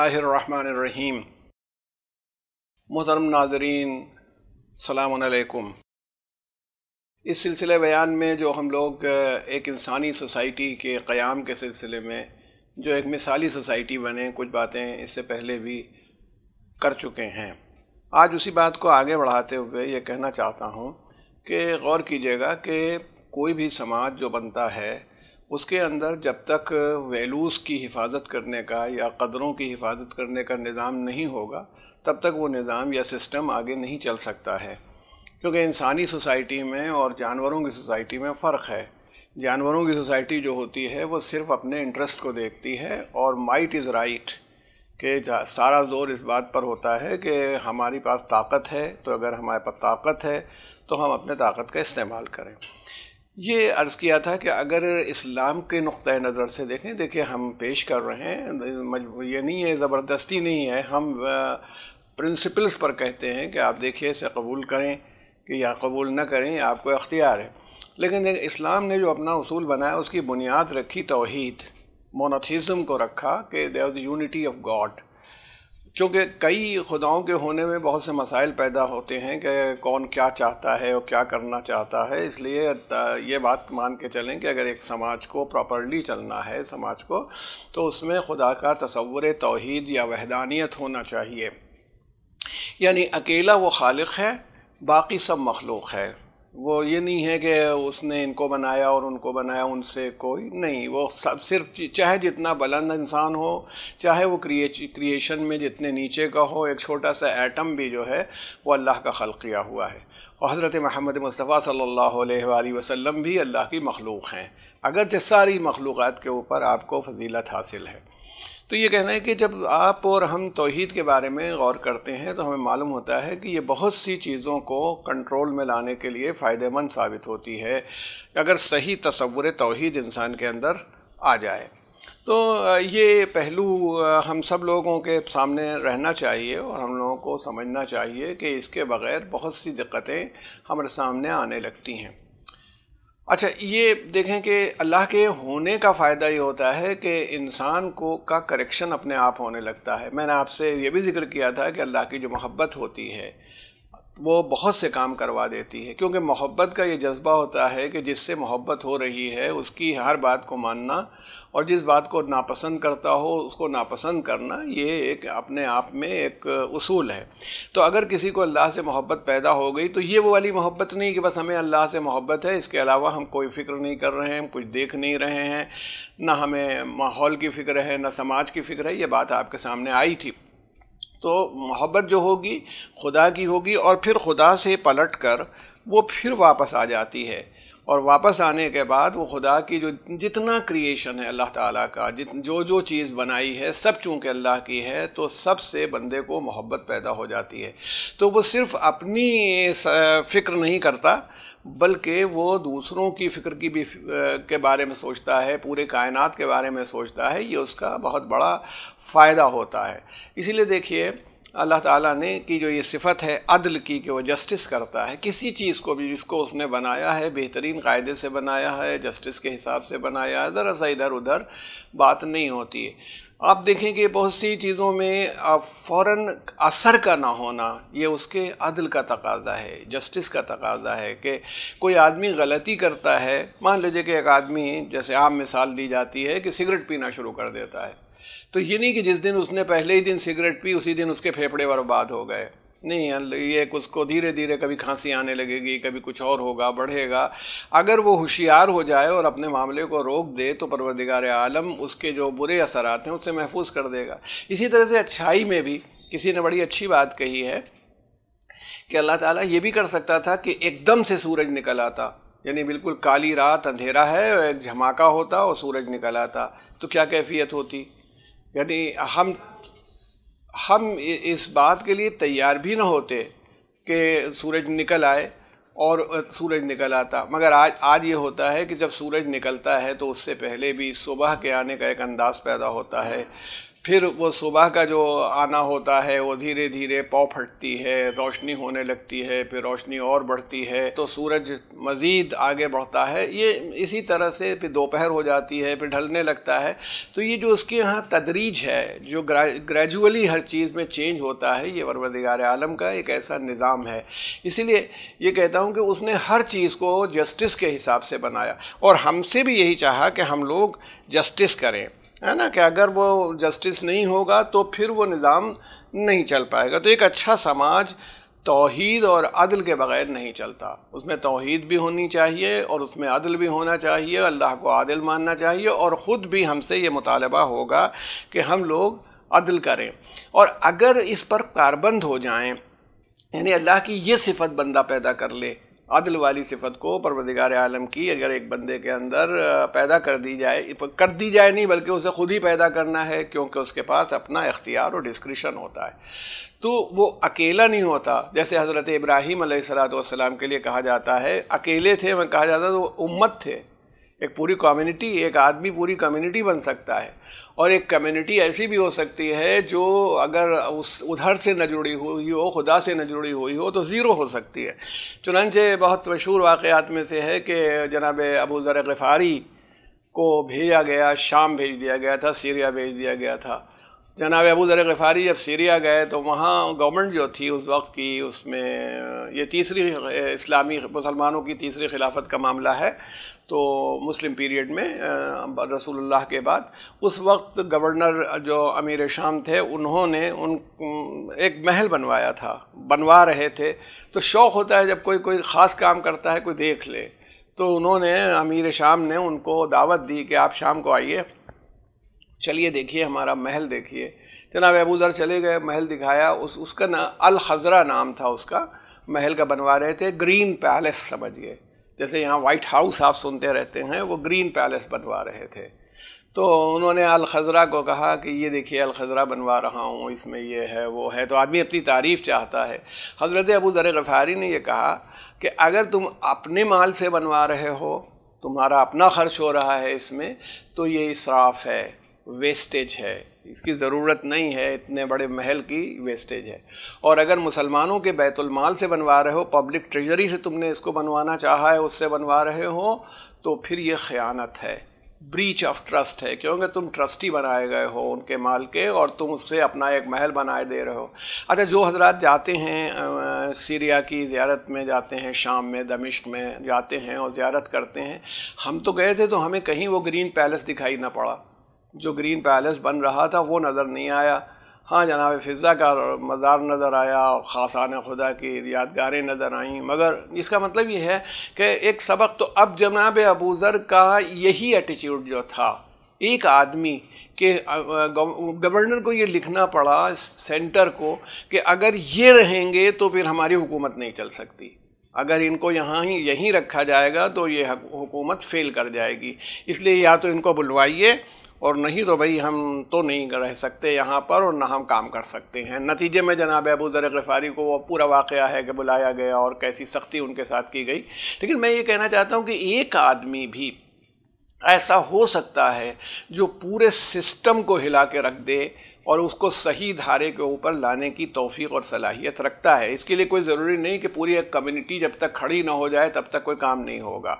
बसमीम मोहतरम नाजरीन सलामकुम इस सिलसिले बयान में जो हम लोग, एक इंसानी सोसाइटी के क़्याम के सिलसिले में जो एक मिसाली सोसाइटी बने, कुछ बातें इससे पहले भी कर चुके हैं। आज उसी बात को आगे बढ़ाते हुए ये कहना चाहता हूँ कि गौर कीजिएगा कि कोई भी समाज जो बनता है उसके अंदर जब तक वैल्यूज़ की हिफाजत करने का या कदरों की हिफाजत करने का निज़ाम नहीं होगा, तब तक वो निज़ाम या सिस्टम आगे नहीं चल सकता है। क्योंकि इंसानी सोसाइटी में और जानवरों की सोसाइटी में फ़र्क है। जानवरों की सोसाइटी जो होती है, वो सिर्फ़ अपने इंटरेस्ट को देखती है और माइट इज़ राइट कि सारा ज़ोर इस बात पर होता है कि हमारी पास ताकत है तो अगर हमारे पास ताकत है तो हम अपने ताकत का इस्तेमाल करें। ये अर्ज़ किया था कि अगर इस्लाम के नुक़ नज़र से देखें, देखिए हम पेश कर रहे हैं ये नहीं है, ज़बरदस्ती नहीं है, हम प्रिंसिपल्स पर कहते हैं कि आप देखिए, इसे कबूल करें कि या कबूल न करें, आपको अख्तियार है। लेकिन इस्लाम ने जो अपना असूल बनाया, उसकी बुनियाद रखी तोहद, मोनोथिज़म को रखा कि देर यूनिटी ऑफ़ गॉड। क्योंकि कई खुदाओं के होने में बहुत से मसाइल पैदा होते हैं कि कौन क्या चाहता है और क्या करना चाहता है। इसलिए ये बात मान के चलें कि अगर एक समाज को प्रॉपरली चलना है, समाज को तो उसमें खुदा का तस्वुर, तोहद या वहदानियत होना चाहिए। यानी अकेला वो खालिक है, बाकी सब मखलूक है। वो ये नहीं है कि उसने इनको बनाया और उनको बनाया, उनसे कोई नहीं। वो सब सिर्फ़ चाहे जितना बुलंद इंसान हो, चाहे वो क्रिए क्रिएशन में जितने नीचे का हो, एक छोटा सा एटम भी जो है, वो अल्लाह का खल किया हुआ है। और हज़रत महमद मुस्तफ़ा अलैहि वसल्लम भी अल्लाह की मखलूक हैं। अगर सारी मखलूक़ात के ऊपर आपको फजीलत हासिल है। तो ये कहना है कि जब आप और हम तोहद के बारे में गौर करते हैं तो हमें मालूम होता है कि ये बहुत सी चीज़ों को कंट्रोल में लाने के लिए फ़ायदेमंद साबित होती है, अगर सही तस्वुर तोहद इंसान के अंदर आ जाए। तो ये पहलू हम सब लोगों के सामने रहना चाहिए और हम लोगों को समझना चाहिए कि इसके बग़ैर बहुत सी दिक्कतें हमारे सामने आने लगती हैं। अच्छा ये देखें कि अल्लाह के होने का फ़ायदा ये होता है कि इंसान को, का करेक्शन अपने आप होने लगता है। मैंने आपसे ये भी ज़िक्र किया था कि अल्लाह की जो मोहब्बत होती है, वो बहुत से काम करवा देती है। क्योंकि मोहब्बत का ये जज्बा होता है कि जिससे मोहब्बत हो रही है, उसकी हर बात को मानना और जिस बात को नापसंद करता हो, उसको नापसंद करना, ये एक अपने आप में एक उसूल है। तो अगर किसी को अल्लाह से मोहब्बत पैदा हो गई तो ये वो वाली मोहब्बत नहीं कि बस हमें अल्लाह से मोहब्बत है, इसके अलावा हम कोई फ़िक्र नहीं कर रहे हैं कुछ देख नहीं रहे हैं, ना हमें माहौल की फ़िक्र है, ना समाज की फ़िक्र है, ये बात आपके सामने आई थी। तो मोहब्बत जो होगी, खुदा की होगी, और फिर खुदा से पलट कर वो फिर वापस आ जाती है। और वापस आने के बाद वो खुदा की जो जितना क्रिएशन है अल्लाह ताला का, जित जो जो चीज़ बनाई है, सब चूँकि अल्लाह की है तो सबसे बंदे को मोहब्बत पैदा हो जाती है। तो वो सिर्फ़ अपनी फ़िक्र नहीं करता, बल्कि वो दूसरों की फ़िक्र की भी के बारे में सोचता है, पूरे कायनात के बारे में सोचता है, ये उसका बहुत बड़ा फ़ायदा होता है। इसीलिए देखिए अल्लाह ताला ने की जो ये सिफत है, अदल की, कि वो जस्टिस करता है। किसी चीज़ को भी जिसको उसने बनाया है, बेहतरीन कायदे से बनाया है जस्टिस के हिसाब से बनाया है, ज़रा सा इधर उधर बात नहीं होती है। आप देखें कि बहुत सी चीज़ों में फ़ौर असर का ना होना, ये उसके अदल का तकाजा है जस्टिस का तकाजा है कि कोई आदमी गलती करता है। मान लीजिए कि एक आदमी, जैसे आम मिसाल दी जाती है कि सिगरेट पीना शुरू कर देता है। तो ये नहीं कि जिस दिन उसने पहले ही दिन सिगरेट पी, उसी दिन उसके फेफड़े बर्बाद हो गए। नहीं ये उसको धीरे धीरे कभी खांसी आने लगेगी, कभी कुछ और होगा, बढ़ेगा। अगर वो होशियार हो जाए और अपने मामले को रोक दे तो परवरदिगार आलम उसके जो बुरे असरात हैं, उससे महफूज कर देगा। इसी तरह से अच्छाई में भी किसी ने बड़ी अच्छी बात कही है कि अल्लाह ताला ये भी कर सकता था कि एकदम से सूरज निकल आता। यानी बिल्कुल काली रात, अंधेरा है और एक झमाका होता और सूरज निकल आता। तो क्या कैफियत होती? यानी हम हम इस बात के लिए तैयार भी ना होते कि सूरज निकल आए और सूरज निकल आता। मगर आज आज ये होता है कि जब सूरज निकलता है तो उससे पहले भी सुबह के आने का एक अंदाज़ पैदा होता है। फिर वो सुबह का जो आना होता है, वो धीरे धीरे पौ फटती है, रोशनी होने लगती है, फिर रोशनी और बढ़ती है तो सूरज मज़ीद आगे बढ़ता है। ये इसी तरह से फिर दोपहर हो जाती है, फिर ढलने लगता है। तो ये जो उसके यहाँ तदरीज है, जो ग्रेजुअली हर चीज़ में चेंज होता है, ये वरवदिगार आलम का एक ऐसा निज़ाम है। इसीलिए ये कहता हूँ कि उसने हर चीज़ को जस्टिस के हिसाब से बनाया। और हमसे भी यही चाहा कि हम लोग जस्टिस करें। है ना कि अगर वो जस्टिस नहीं होगा तो फिर वो निज़ाम नहीं चल पाएगा। तो एक अच्छा समाज तोहद और अदल के बग़ैर नहीं चलता। उसमें तोहद भी होनी चाहिए और उसमें अदल भी होना चाहिए, अल्लाह को आदिल मानना चाहिए और ख़ुद भी हमसे ये मुतालबा होगा कि हम लोग अदल करें। और अगर इस पर कारबंद हो जाएँ, यानी अल्लाह की ये सिफत बंदा पैदा कर ले अदल वाली सिफत को परवदिगार आलम की अगर एक बंदे के अंदर पैदा कर दी जाए कर दी जाए नहीं, बल्कि उसे खुद ही पैदा करना है, क्योंकि उसके पास अपना इख्तियार और डिस्क्रिशन होता है। तो वो अकेला नहीं होता। जैसे हज़रत इब्राहीम सलाम के लिए कहा जाता है, अकेले थे, मैं कहा जाता तो उम्मत थे। एक पूरी कम्युनिटी एक आदमी पूरी कम्युनिटी बन सकता है। और एक कम्युनिटी ऐसी भी हो सकती है जो अगर उस, उधर से न जुड़ी हुई हो, खुदा से न जुड़ी हुई हो तो ज़ीरो हो सकती है। चुनानचे बहुत मशहूर वाक़ात में से है कि जनाब अबू ज़र गफ़ारी को भेजा गया, शाम भेज दिया गया था, सीरिया भेज दिया गया था। जनाब अबू ज़र गफ़ारी जब सीरिया गए तो वहाँ गवर्नमेंट जो थी उस वक्त की, उसमें ये तीसरी, इस्लामी मुसलमानों की तीसरी खिलाफत का मामला है। तो मुस्लिम पीरियड में रसूलुल्लाह के बाद, उस वक्त गवर्नर जो अमीर शाम थे, उन्होंने उन एक महल बनवाया था, बनवा रहे थे। तो शौक़ होता है जब कोई कोई ख़ास काम करता है, कोई देख ले। तो उन्होंने, अमीर शाम ने उनको दावत दी कि आप शाम को आइए, चलिए देखिए हमारा महल देखिए। जनाब अबूदर चले गए, महल दिखाया, उस, उसका ना अल खजरा नाम था उसका, महल का बनवा रहे थे, ग्रीन पैलेस समझिए। जैसे यहाँ वाइट हाउस आप सुनते रहते हैं, वो ग्रीन पैलेस बनवा रहे थे। तो उन्होंने अल खजरा को कहा कि ये देखिए अल खजरा बनवा रहा हूँ, इसमें ये है, वो है। तो आदमी अपनी तारीफ़ चाहता है। हज़रत अबू ज़र गफ़ारी ने यह कहा कि अगर तुम अपने माल से बनवा रहे हो, तुम्हारा अपना ख़र्च हो रहा है इसमें तो ये इसराफ़ है। वेस्टेज है। इसकी ज़रूरत नहीं है, इतने बड़े महल की वेस्टेज है। और अगर मुसलमानों के बैतुलमाल से बनवा रहे हो पब्लिक ट्रेजरी से तुमने इसको बनवाना चाहा है, उससे बनवा रहे हो तो फिर ये ख़यानत है। ब्रीच ऑफ़ ट्रस्ट है, क्योंकि तुम ट्रस्टी बनाए गए हो उनके माल के और तुम उससे अपना एक महल बनाए दे रहे हो। अच्छा जो हजरात जाते हैं सीरिया की ज़्यारत में जाते हैं, शाम में, दमिश्क में जाते हैं और ज़्यारत करते हैं, हम तो गए थे तो हमें कहीं वो ग्रीन पैलेस दिखाई ना पड़ा। जो ग्रीन पैलेस बन रहा था, वो नज़र नहीं आया। हाँ जनाब फ़िज़ा का मज़ार नज़र आया ख़ासान खुदा की यादगारें नज़र आईं। मगर इसका मतलब ये है कि एक सबक तो अब जनाब अबूज़र का यही एटीट्यूड जो था। एक आदमी के गवर्नर को ये लिखना पड़ा सेंटर को कि अगर ये रहेंगे तो फिर हमारी हुकूमत नहीं चल सकती। अगर इनको यहाँ ही, यहीं रखा जाएगा तो ये हुकूमत फेल कर जाएगी। इसलिए या तो इनको बुलवाइए और नहीं तो भाई हम तो नहीं रह सकते यहाँ पर और ना हम काम कर सकते हैं। नतीजे में जनाब अबू ज़र गफ़ारी को वो पूरा वाक़ है कि बुलाया गया और कैसी सख्ती उनके साथ की गई। लेकिन मैं ये कहना चाहता हूँ कि एक आदमी भी ऐसा हो सकता है जो पूरे सिस्टम को हिला के रख दे और उसको सही धारे के ऊपर लाने की तोफ़ी और सलाहियत रखता है। इसके लिए कोई ज़रूरी नहीं कि पूरी एक कम्युनिटी जब तक खड़ी ना हो जाए, तब तक कोई काम नहीं होगा।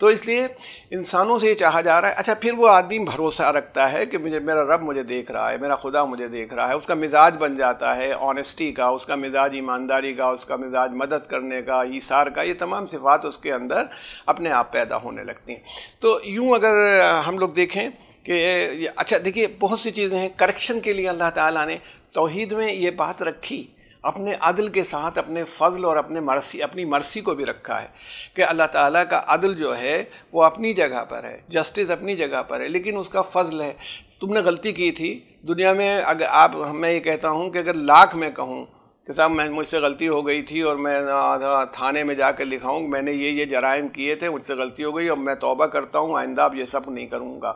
तो इसलिए इंसानों से ये चाहा जा रहा है। अच्छा फिर वो आदमी भरोसा रखता है कि मुझे, मेरा रब मुझे देख रहा है, मेरा खुदा मुझे देख रहा है। उसका मिजाज बन जाता है ऑनेस्टी का, उसका मिजाज ईमानदारी का, उसका मिजाज मदद करने का, ईसार का, ये तमाम सिफात उसके अंदर अपने आप पैदा होने लगती हैं। तो यूँ अगर हम लोग देखें कि अच्छा देखिए, बहुत सी चीज़ें हैं करेक्शन के लिए अल्लाह ताला ने तोहद में ये बात रखी, अपने अदल के साथ, अपने फ़ज़ल और अपने मरसी, अपनी मरसी को भी रखा है, कि अल्लाह ताला का अदल जो है, वो अपनी जगह पर है जस्टिस अपनी जगह पर है, लेकिन उसका फ़ज़ल है। तुमने गलती की थी, दुनिया में अगर आप, मैं ये कहता हूँ कि अगर लाख में कहूँ कि साहब, मैं, मुझसे गलती हो गई थी और मैं थाने में जाकर लिखाऊँ, मैंने ये ये जराइम किए थे, मुझसे गलती हो गई और मैं तोबा करता हूँ, आइंदा अब ये सब नहीं करूँगा।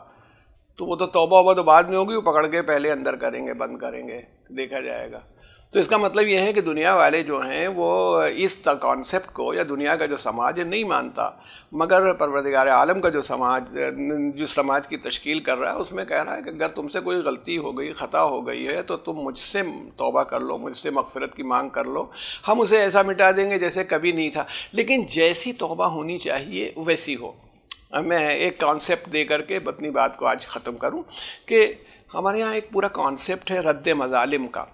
तो वो तो तोबा वबा तो बाद में होगी, वो पकड़ के पहले अंदर करेंगे, बंद करेंगे, देखा जाएगा। तो इसका मतलब यह है कि दुनिया वाले जो हैं, वो इस कॉन्सेप्ट को या दुनिया का जो समाज है, नहीं मानता। मगर परवरदिगार आलम का जो समाज, जिस समाज की तश्कील कर रहा है, उसमें कह रहा है कि अगर तुमसे कोई गलती हो गई, ख़ता हो गई है तो तुम मुझसे तौबा कर लो, मुझसे मगफ़रत की मांग कर लो। हम उसे ऐसा मिटा देंगे जैसे कभी नहीं था। लेकिन जैसी तौबा होनी चाहिए, वैसी हो। मैं एक कॉन्सेप्ट दे करके अपनी बात को आज ख़त्म करूँ कि हमारे यहाँ एक पूरा कॉन्सेप्ट है रद्द मजालिम का,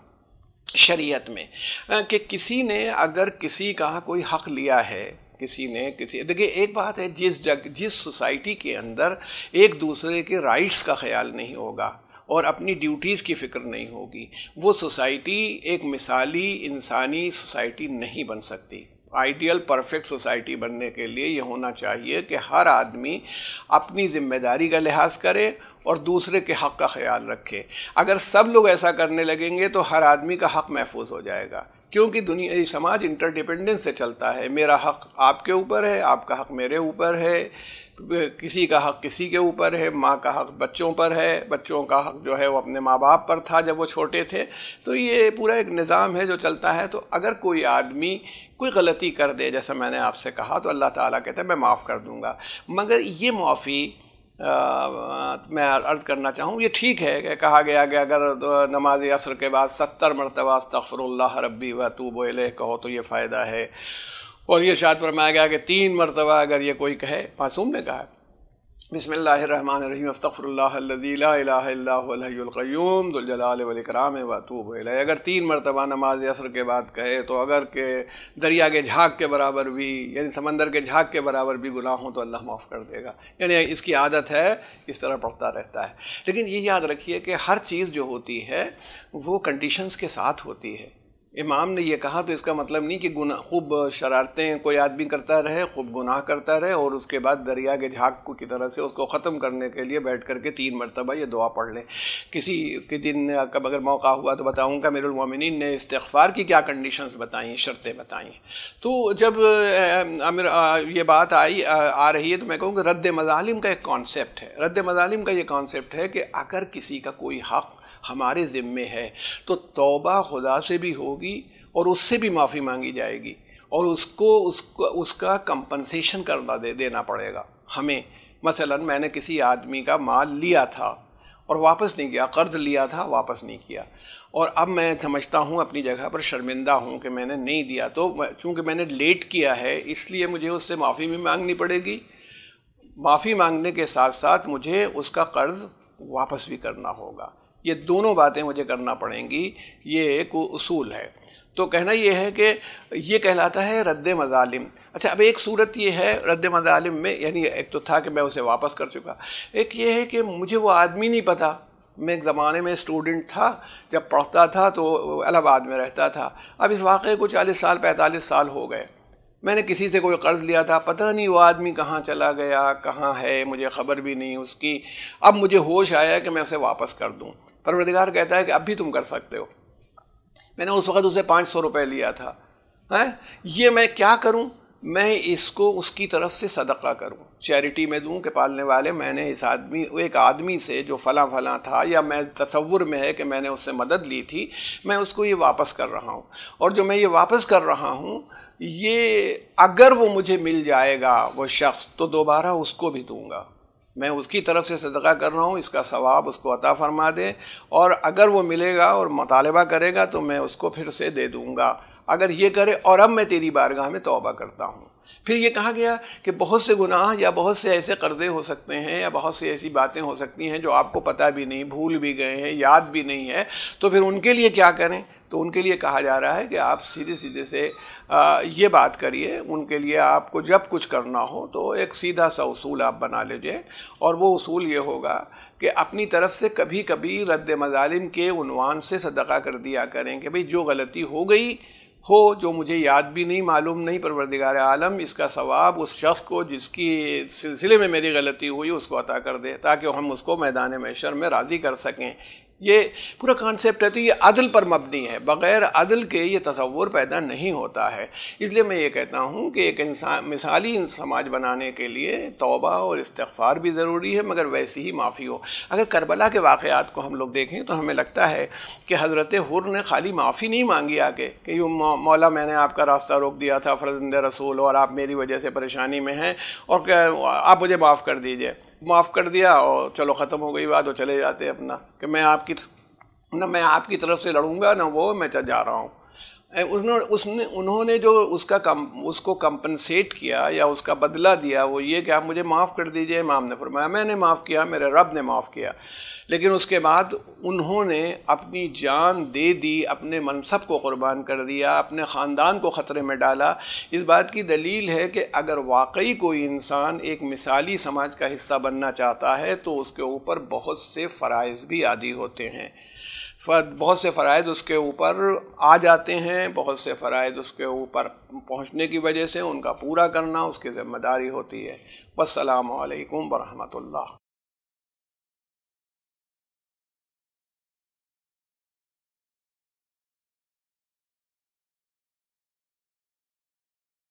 शरीयत में। कि किसी ने अगर किसी का कोई हक़ लिया है, किसी ने किसी, देखिए, एक बात है, जिस जग, जिस सोसाइटी के अंदर एक दूसरे के राइट्स का ख्याल नहीं होगा और अपनी ड्यूटीज़ की फ़िक्र नहीं होगी, वो सोसाइटी एक मिसाली, इंसानी सोसाइटी नहीं बन सकती। आइडियल परफेक्ट सोसाइटी बनने के लिए ये होना चाहिए कि हर आदमी अपनी ज़िम्मेदारी का लिहाज करे और दूसरे के हक़ का ख्याल रखे। अगर सब लोग ऐसा करने लगेंगे तो हर आदमी का हक़ महफूज हो जाएगा। क्योंकि दुनिया समाज इंटरडिपेंडेंस से चलता है। मेरा हक़ आपके ऊपर है, आपका हक़ मेरे ऊपर है। किसी का हक़ किसी के ऊपर है माँ का हक़ बच्चों पर है बच्चों का हक़ जो है वो अपने माँ बाप पर था जब वो छोटे थे। तो ये पूरा एक निज़ाम है जो चलता है। तो अगर कोई आदमी कोई गलती कर दे जैसा मैंने आपसे कहा तो अल्लाह ताला कहता है मैं माफ़ कर दूँगा। मगर ये माफ़ी आ, मैं अर्ज़ करना चाहूँ ये ठीक है कि कहा गया कि अगर नमाज़ असर के बाद सत्तर मरतबा अस्तफ़रल्ला रबी व तू बोले कहो तो ये फ़ायदा है। और ये शायद फरमाया गया कि तीन मरतबा अगर ये कोई कहे, मासूम ने कहा बसमीम अस्तफ़रल्लाम वतूब अगर तीन मरतबा नमाज़ असर के बाद कहे तो अगर के दरिया के झाग के बराबर भी, यानी समंदर के झाग के बराबर भी गुनाह हो तो अल्लाह माफ़ कर देगा। यानी इसकी आदत है, इस तरह पढ़ता रहता है। लेकिन ये याद रखिए कि हर चीज़ जो होती है, वो कंडीशंस के साथ होती है। इमाम ने यह कहा तो इसका मतलब नहीं कि गुना, खूब शरारतें कोई आदमी करता रहे, खूब गुनाह करता रहे, और उसके बाद दरिया के झाग को की तरह से उसको ख़त्म करने के लिए बैठ करके तीन मरतबा ये दुआ पढ़ लें। किसी, के दिन कब अगर मौका हुआ तो बताऊँगा मेरमिन ने इस्तफ़ार की क्या कंडीशंस बताई, शर्तें बताई। तो जब ये बात आई आ रही है तो मैं कहूँगा रद्द मजालिम का एक कॉन्सेप्ट है। रद्द मजालिम का ये कॉन्सेप्ट है कि अगर किसी का कोई हक़ हमारे ज़िम्मे है। तो तौबा खुदा से भी होगी और उससे भी माफ़ी मांगी जाएगी और उसको उसको, उसका कंपनसेशन करना दे, देना पड़ेगा। हमें, मसलन मैंने किसी आदमी का माल लिया था और वापस नहीं किया, कर्ज़ लिया था, वापस नहीं किया। और अब मैं समझता हूँ, अपनी जगह पर शर्मिंदा हूँ कि मैंने नहीं दिया। तो चूँकि मैंने लेट किया है, इसलिए मुझे उससे माफ़ी भी मांगनी पड़ेगी। माफ़ी मांगने के साथ साथ मुझे उसका कर्ज़ वापस भी करना होगा। ये दोनों बातें मुझे करना पड़ेंगी, ये एक उसूल है। तो कहना ये है कि ये कहलाता है रद्द मजालिम। अच्छा अब एक सूरत ये है, रद्द मजालिम में, यानी एक तो था कि मैं उसे वापस कर चुका। एक ये है कि मुझे वो आदमी नहीं पता। मैं एक ज़माने में स्टूडेंट था, जब पढ़ता था तो इलाहाबाद में रहता था। अब इस वाक़े को चालीस साल, पैंतालीस साल हो गए। मैंने किसी से कोई कर्ज़ लिया था, पता नहीं वो आदमी कहाँ चला गया, कहाँ है, मुझे ख़बर भी नहीं उसकी। अब मुझे होश आया कि मैं उसे वापस कर दूँ। परवरदिगार कहता है कि अब भी तुम कर सकते हो। मैंने उस वक़्त उसे पाँच सौ रुपये लिया था। है? ये मैं क्या करूँ? मैं इसको उसकी तरफ़ से सदका करूँ। चैरिटी में दूँ कि पालने वाले, मैंने इस आदमी, एक आदमी से जो फ़ला फ़ला था, या मैं तस्वुर में है कि मैंने उससे मदद ली थी, मैं उसको ये वापस कर रहा हूँ। और जो मैं ये वापस कर रहा हूँ, ये अगर वो मुझे मिल जाएगा, वो शख्स तो दोबारा उसको भी दूँगा। मैं उसकी तरफ़ से सदका कर रहा हूँ, इसका सवाब उसको अता फरमा दे, और अगर वो मिलेगा और मुतालबा करेगा तो मैं उसको फिर से दे दूँगा। अगर ये करे और अब मैं तेरी बारगाह में तोबा करता हूँ। फिर ये कहा गया कि बहुत से गुनाह या बहुत से ऐसे कर्ज़े हो सकते हैं या बहुत सी ऐसी बातें हो सकती हैं जो आपको पता भी नहीं, भूल भी गए हैं, याद भी नहीं है। तो फिर उनके लिए क्या करें? तो उनके लिए कहा जा रहा है कि आप सीधे सीधे से ये बात करिए, उनके लिए आपको जब कुछ करना हो तो एक सीधा सा उसूल आप बना लीजिए। और वो उसूल ये होगा कि अपनी तरफ़ से कभी कभी रद्द मजालिम के उनवान से सदका कर दिया करें कि भाई जो गलती हो गई हो, जो मुझे याद भी नहीं, मालूम नहीं, परवरदिगार आलम, इसका सवाब उस शख्स को जिसकी सिलसिले में मेरी गलती हुई, उसको अता कर दे, ताकि हम उसको मैदान मैशर में राज़ी कर सकें। ये पूरा कॉन्सेप्ट है तो ये अदल पर मबनी है। बग़ैर अदल के ये तस्वुर पैदा नहीं होता है। इसलिए मैं ये कहता हूँ कि एक इंसान, मिसाली समाज बनाने के लिए तोबा और इस्तफ़ार भी ज़रूरी है, मगर वैसी ही माफ़ी हो। अगर करबला के वाक़ात को हम लोग देखें तो हमें लगता है कि हज़रत हुर ने खाली माफ़ी नहीं मांगी आगे, कि यूँ मौला मैंने आपका रास्ता रोक दिया था फ़रजंद रसूल और आप मेरी वजह से परेशानी में हैं, और आप मुझे माफ़ कर दीजिए। माफ़ कर दिया और चलो ख़त्म हो गई बात और चले जाते अपना, कि मैं आपकी, ना मैं आपकी तरफ़ से लड़ूँगा, ना वो, मैं चल जा रहा हूँ। उन्होंने उसने, उन्होंने जो उसका कम, उसको कंपनसेट किया या उसका बदला दिया, वो ये कि आप मुझे माफ़ कर दीजिए इमाम ने फरमाया, मैंने माफ़ किया, मेरे रब ने माफ़ किया। लेकिन उसके बाद उन्होंने अपनी जान दे दी, अपने मनसब को क़ुरबान कर दिया, अपने ख़ानदान को ख़तरे में डाला। इस बात की दलील है कि अगर वाकई कोई इंसान एक मिसाली समाज का हिस्सा बनना चाहता है तो उसके ऊपर बहुत से फ़रज़ भी आदि होते हैं। बहुत से फ़रद उसके ऊपर आ जाते हैं, बहुत से फ़रद उसके ऊपर पहुँचने की वजह से उनका पूरा करना उसकी ज़िम्मेदारी होती है। वसलम वरहमल